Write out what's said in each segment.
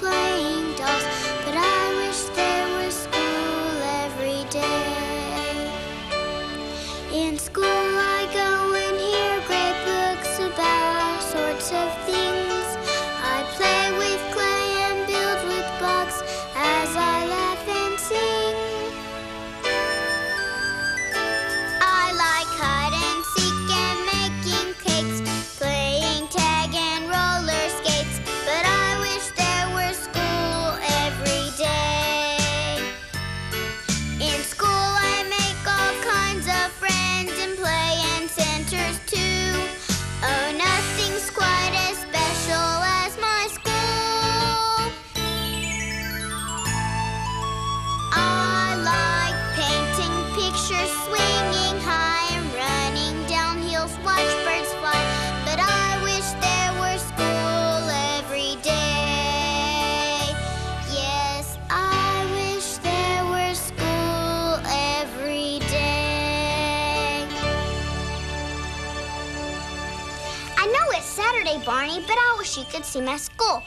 playing but wish you could see my school.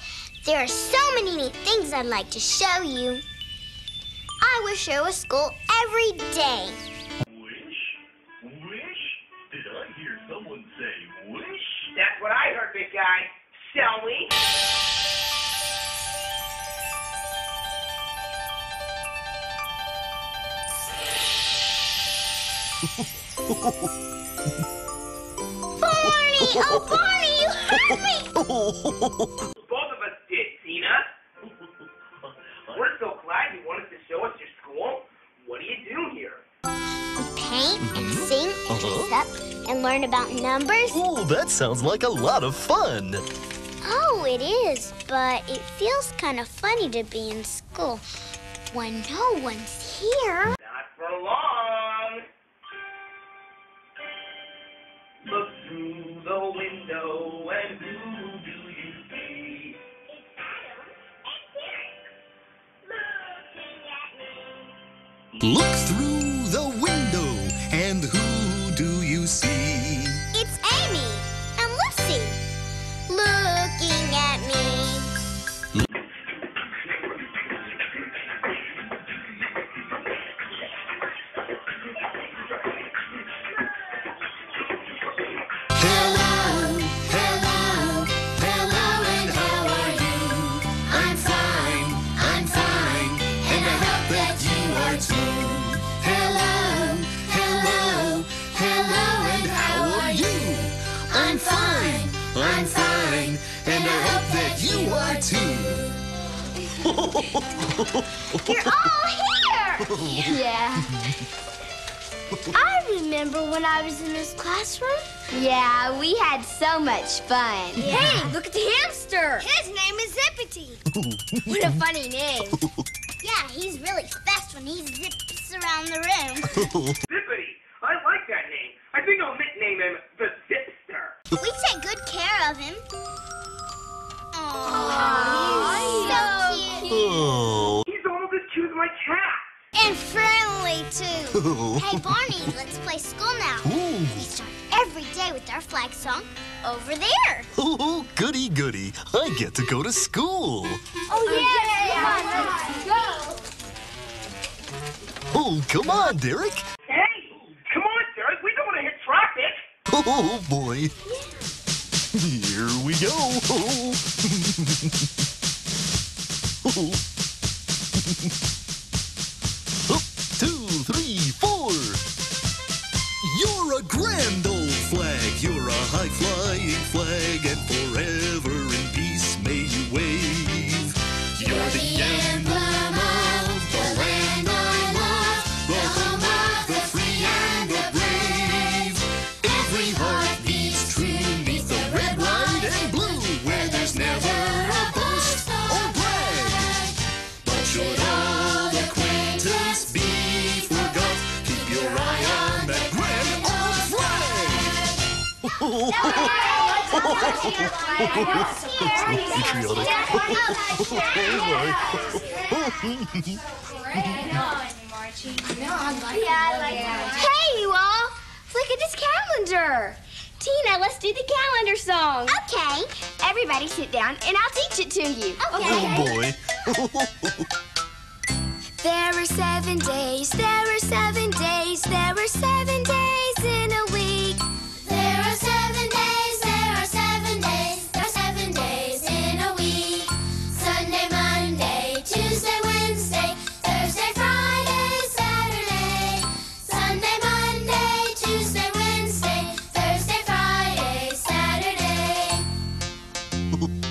There are so many neat things I'd like to show you. I wish there was school every day. Wish? Wish? Did I hear someone say wish? That's what I heard, big guy. Sell me. Both of us did, Tina. We're so glad you wanted to show us your school. What do you do here? We paint and sing uh-huh. and dress up and learn about numbers. Oh, that sounds like a lot of fun. Oh, it is, but it feels kind of funny to be in school when no one's here. Look through You're all here! Yeah. I remember when I was in this classroom. Yeah, we had so much fun. Hey, look at the hamster. His name is Zippity. What a funny name. Yeah, he's really fast when he zips around the room. my cat. And friendly, too. hey, Barney, let's play school now. Ooh. We start every day with our flag song over there. Oh, goody goody. I get to go to school. Oh, yes. Come on, let's go. Oh, come on, Derek. Hey, come on, Derek. We don't want to hit traffic. Oh, boy. Here we go. Up, oh. Patriotic. Hey, you all. Look at this calendar. Tina, let's do the calendar song. Okay, everybody sit down and I'll teach it to you. Okay. Oh boy. There are seven days, there are seven days, there are seven days Ooh.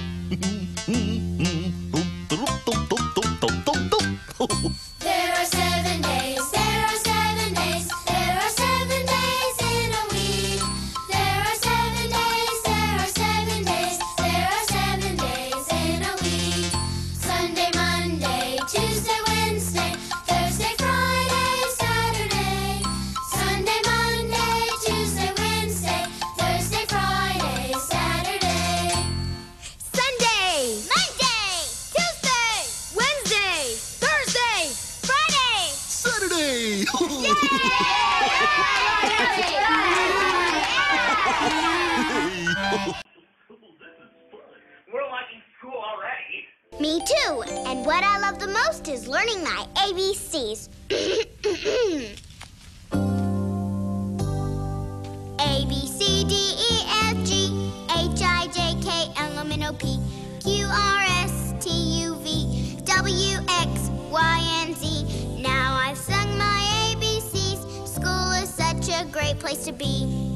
O P Q R S T U V W X Y and Z. Now I've sung my ABCs. School is such a great place to be.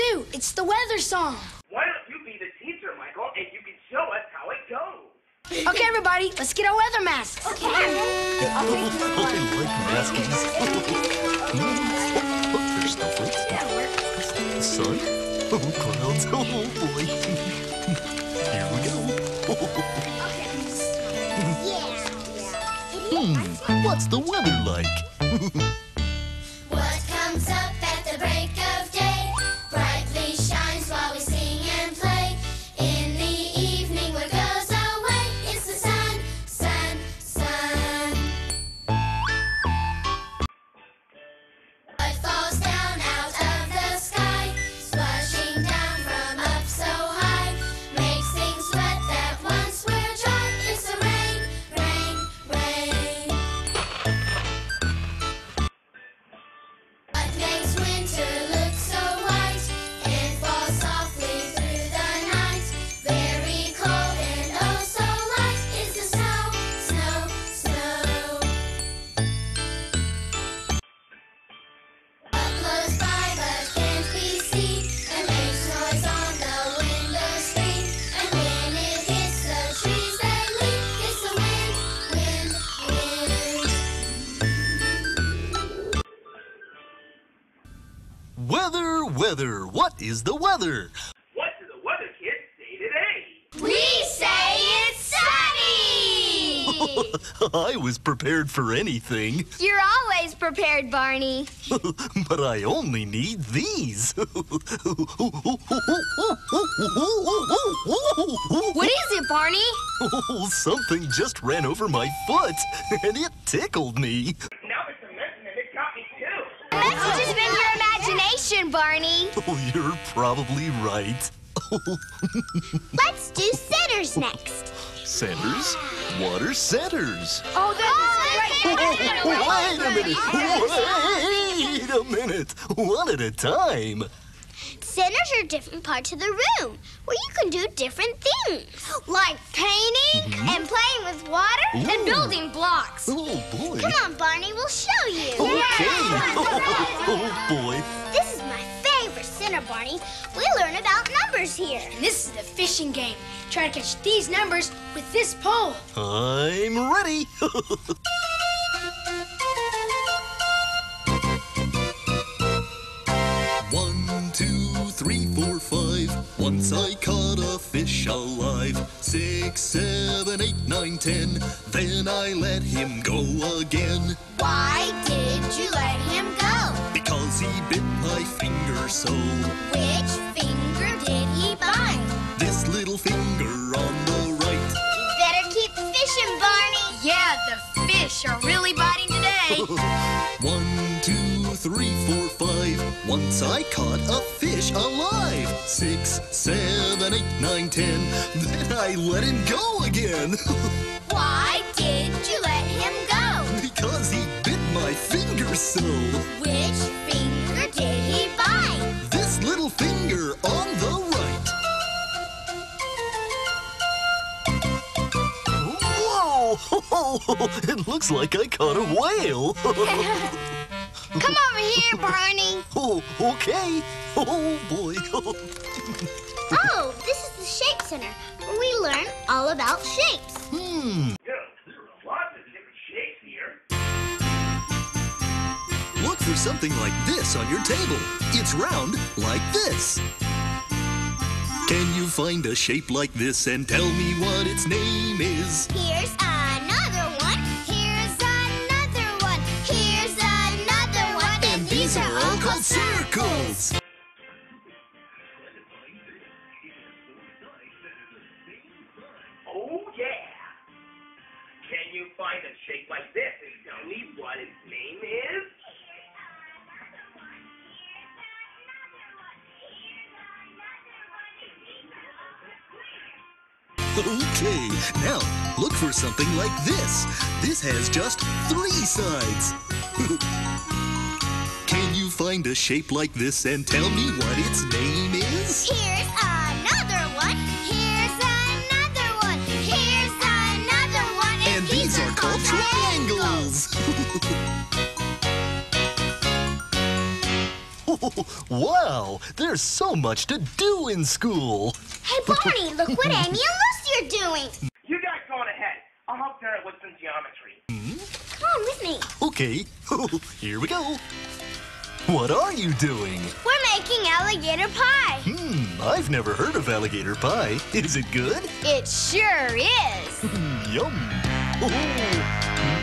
Too. It's the weather song. Why don't you be the teacher, Michael, and you can show us how it goes? Okay, everybody, let's get our weather masks. Okay. I like maskies. oh, there's snowflakes. The sun. Oh, clouds. Oh, boy. Here we go. Yeah. Hmm, what's the weather like? Weather, weather. What is the weather? What do the weather kids say today? We say it's sunny! I was prepared for anything, You're always prepared, Barney. but I only need these. What is it, Barney? Oh, something just ran over my foot, and it tickled me. Now it's a message and it got me too. The message has been your imagination, Barney. Oh, you're probably right. Let's do sitters next. Centers? What are centers? Oh, that's oh, that Wait a minute! Wait a minute! One at a time. Centers are different parts of the room where you can do different things. Like painting mm-hmm. and playing with water and building blocks. Oh, boy. Come on, Barney, we'll show you. Okay. Oh, boy. This is my favorite center, Barney. We learn about numbers here. And this is the fishing game. Try to catch these numbers with this pole. I'm ready. Two, three, four, five. Once I caught a fish alive. Six, seven, eight, nine, ten. Then I let him go again. Once I caught a fish alive. Six, seven, eight, nine, ten. Then I let him go again. Why did you let him go? because he bit my finger so. Which finger did he bite? This little finger on the right. Whoa! It looks like I caught a whale. Come over here, Barney. oh, okay. Oh, boy. Oh, this is the Shape Center, where we learn all about shapes. Hmm. Yeah, there are lots of different shapes here. Look for something like this on your table. It's round like this. Can you find a shape like this and tell me what its name is? Here's another circles. Oh, yeah. Can you find a shape like this and tell me what its name is? Okay, now look for something like this. This has just three sides. Can you find a shape like this and tell me what its name is? Here's another one. Here's another one. Here's another one. And these are called triangles. wow, there's so much to do in school. Hey, Barney, look what Amy and Lucy are doing. You guys go on ahead. I'll help Derek with some geometry. Come on with me. Okay, here we go. What are you doing? We're making alligator pie. Hmm, I've never heard of alligator pie. Is it good? It sure is. Yum. Alligator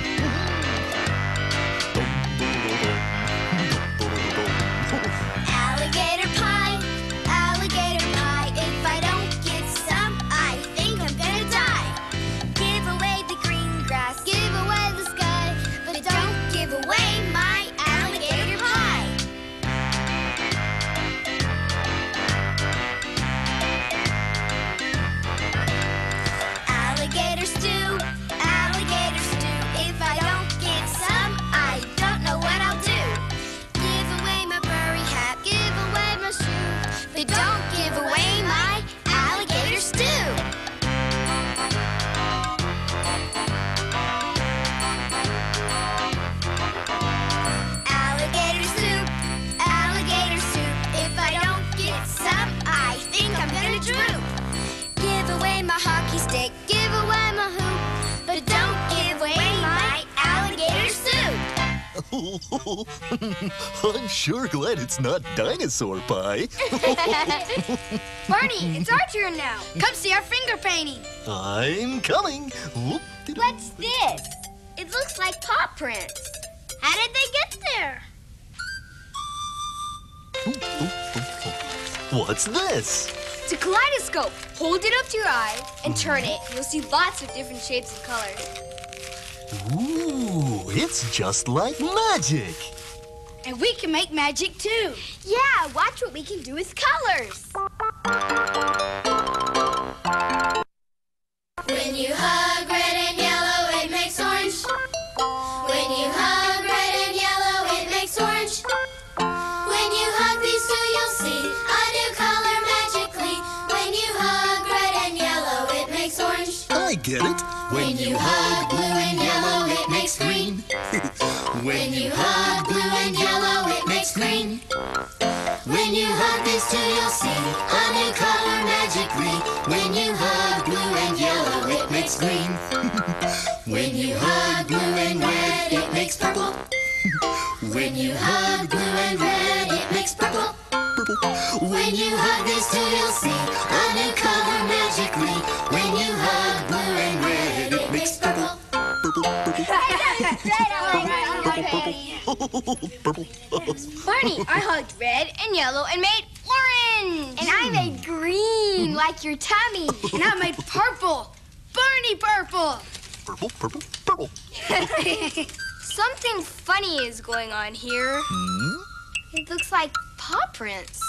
I'm sure glad it's not dinosaur pie. Barney, it's our turn now. Come see our finger painting. I'm coming. What's this? It looks like paw prints. How did they get there? What's this? It's a kaleidoscope. Hold it up to your eye and turn it. You'll see lots of different shapes and colors. Ooh, it's just like magic. And we can make magic too. Yeah, watch what we can do with colors. When you hug get it. When you hug blue and yellow, it makes green. When you hug blue and yellow, it makes green. When you hug these two, you'll see a new color magically. When you hug blue and yellow, it makes green. when you hug blue and red, it makes purple. when you hug blue and red, it makes purple. When you hug these two, you'll see a new color magically. When you hug blue and red, it It makes purple. Purple, purple, purple. Barney, I hugged red and yellow and made orange. And I made green, like your tummy. And I made purple. Barney purple. Purple, purple, purple. Something funny is going on here. Hmm? It looks like paw prints.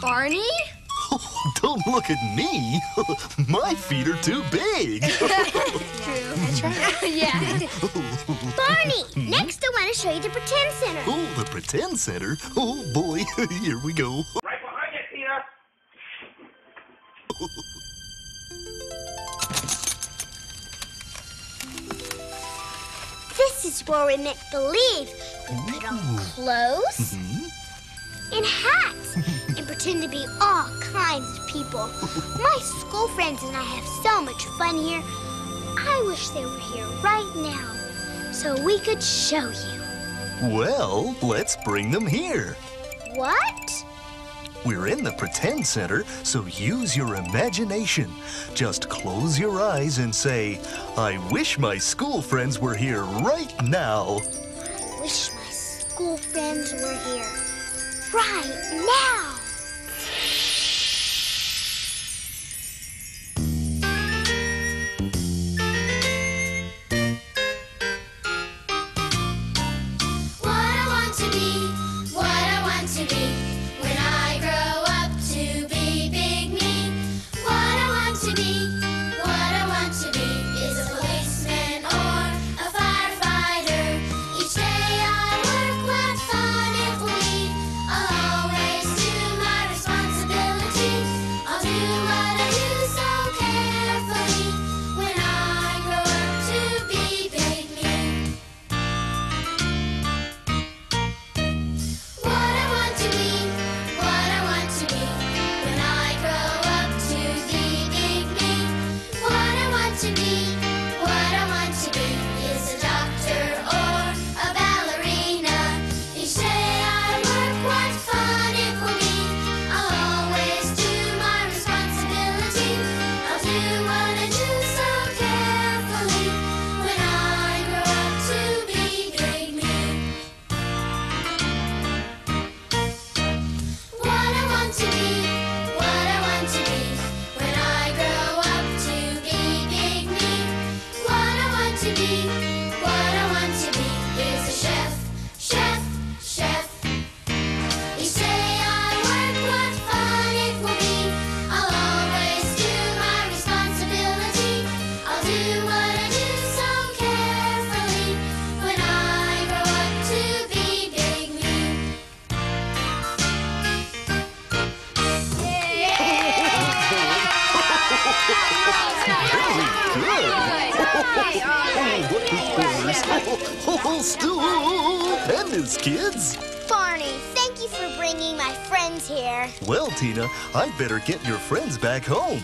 Barney? Don't look at me. My feet are too big. that's right yeah. Barney, next I want to show you the pretend center. Oh, the pretend center. Oh boy, here we go. Right behind you, Tina. This is where we make believe. We put on clothes and hats and pretend to be all kinds of people. My school friends and I have so much fun here. I wish they were here right now so we could show you. Well, let's bring them here. What? We're in the pretend center, so use your imagination. Just close your eyes and say, I wish my school friends were here right now. I wish my school friends were here right now. Stupendous, kids. Barney, thank you for bringing my friends here. Well, Tina, I'd better get your friends back home.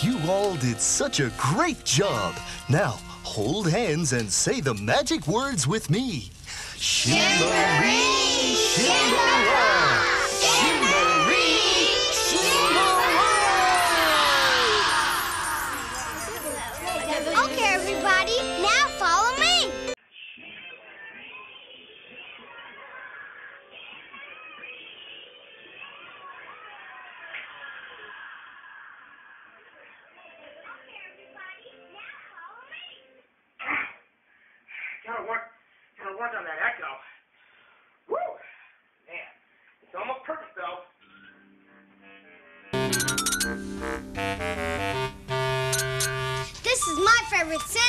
You all did such a great job. Now, hold hands and say the magic words with me. Shimmery, shimmery,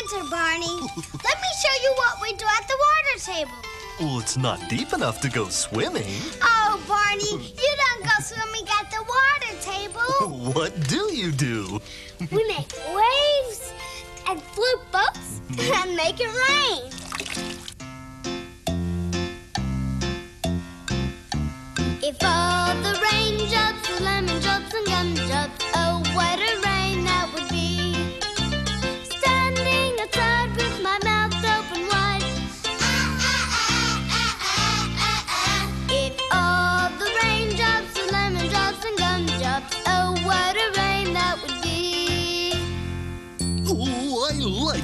center, Barney. Let me show you what we do at the water table. Well, it's not deep enough to go swimming. Oh, Barney, you don't go swimming at the water table. What do you do? We make waves and float boats mm-hmm. and make it rain. If all the raindrops lemon drops and gumdrops, oh, what a rain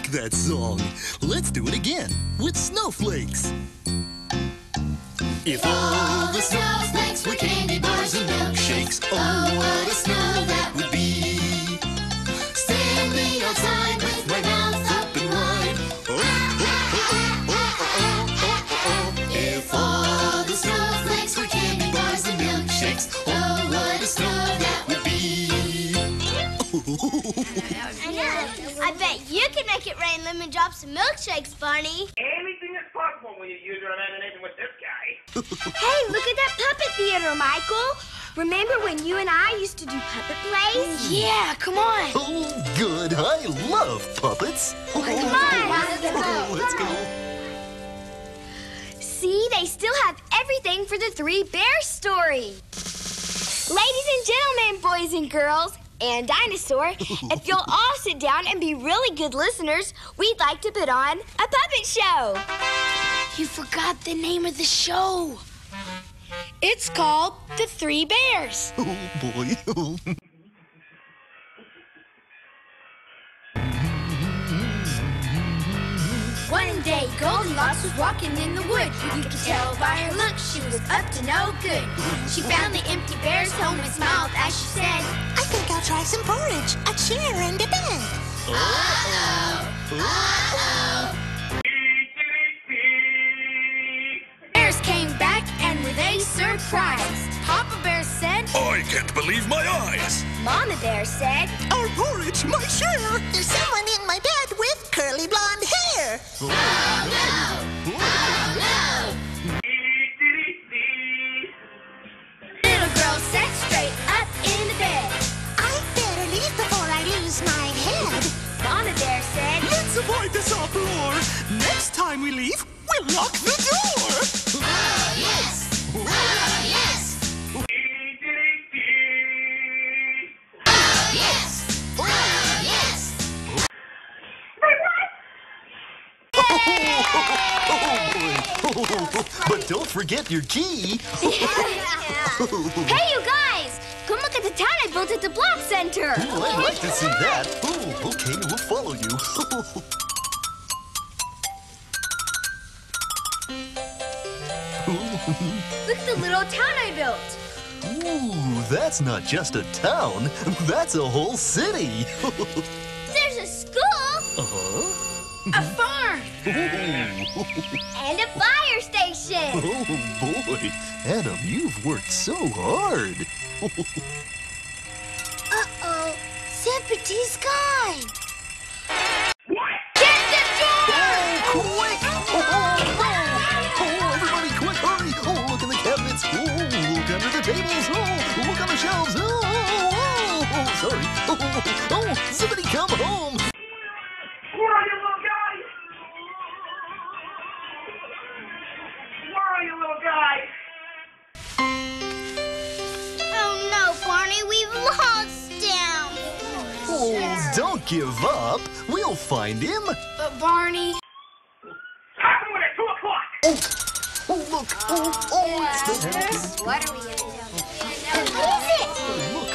I that song. Let's do it again with snowflakes. If all the snowflakes were candy bars and milkshakes, oh, what a snow that would be. Make it rain lemon drops and milkshakes, Barney. Anything is possible when you use your imagination with this guy. Hey, look at that puppet theater, Michael. Remember when you and I used to do puppet plays? Yeah, come on. Oh, good. I love puppets. Come on. Let's go. See, they still have everything for the Three Bears story. Ladies and gentlemen, boys and girls, and dinosaur, if you'll all sit down and be really good listeners, we'd like to put on a puppet show. You forgot the name of the show. It's called The Three Bears. Oh, boy. One day, Goldilocks was walking in the wood. You could tell by her look she was up to no good. She found the empty bear's home and smiled as she said, I think I'll try some porridge, a chair, and a bed. Bears came back and were they surprised? Papa Bear said, I can't believe my eyes. Mama Bear said, Our porridge, my chair. There's someone in my bed with curly blonde hair. Oh, no. Oh, no. Little girl sat straight up in the bed. I better leave before I lose my head. Mama Bear said, Let's avoid this uproar. Next time we leave, we'll lock the door. but don't forget your key. Hey, you guys! Come look at the town I built at the Block Center. Ooh, I'd like to see that. Ooh, okay, we'll follow you. Look at the little town I built. Ooh, that's not just a town. That's a whole city. There's a school uh-huh. A farm. And a fire station. Oh, boy. Adam, you've worked so hard. Uh-oh. Zippity's gone. Give up. We'll find him. But Barney, Talk to him at 2 o'clock. Oh, oh, look. Oh, oh, it's the happy. what are we gonna do? What is it? Oh, look.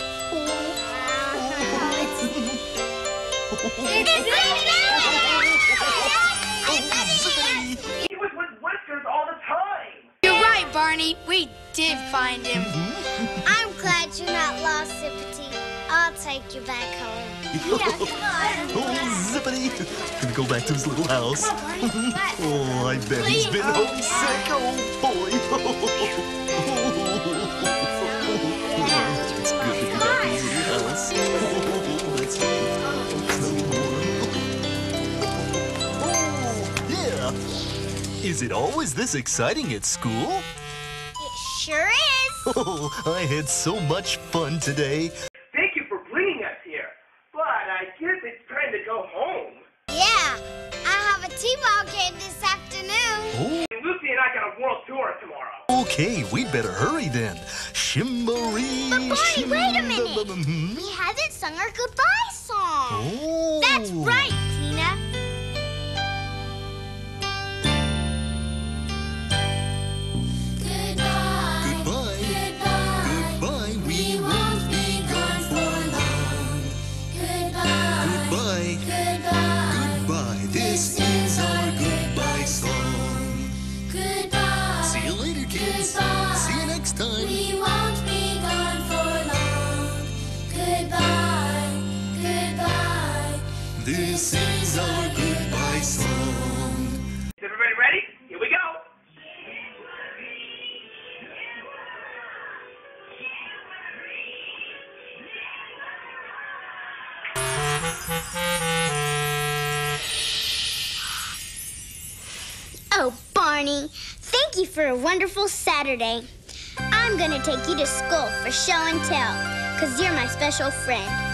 It's Zippity. He was with whiskers all the time. You're right, Barney. We did find him. Mm-hmm. I'm glad you're not lost, Zippity. I'll take you back home. Yeah, come on. Oh, zippity. Gonna go back to his little house. Oh, I bet he's been homesick. Oh, boy. It's good to be back in his little house. Oh, that's Oh, yeah. Is it always this exciting at school? It sure is. Oh, I had so much fun today. T-ball game this afternoon. Oh, Lucy and I got a world tour tomorrow. okay, we'd better hurry then. Shimmery. But Barney, wait a minute. shim- We haven't sung our goodbye you for a wonderful Saturday. I'm gonna take you to school for show and tell, cause you're my special friend.